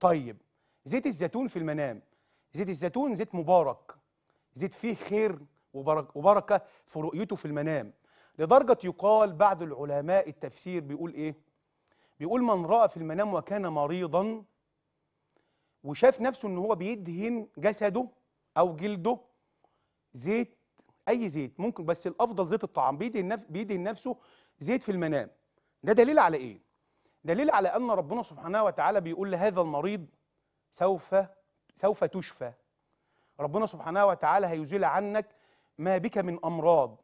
طيب زيت الزيتون في المنام زيت الزيتون زيت مبارك زيت فيه خير وبرك وبركة في رؤيته في المنام. لدرجة يقال بعض العلماء التفسير بيقول إيه؟ بيقول من رأى في المنام وكان مريضا وشاف نفسه إن هو بيدهن جسده أو جلده زيت أي زيت ممكن بس الأفضل زيت الطعام بيدهن نف... بيدهن نفسه زيت في المنام. ده دليل على إيه؟ دليل على أن ربنا سبحانه وتعالى بيقول لهذا المريض سوف سوف تشفى. ربنا سبحانه وتعالى هيزيل عنك ما بك من أمراض.